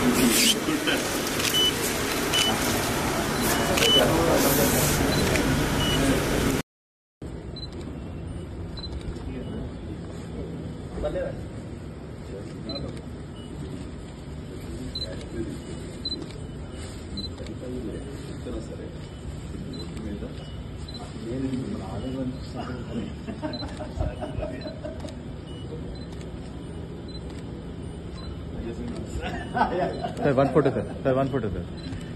నేను మన ఆదరణ సాధన yeah, one photo, sir. Sir, one photo, there.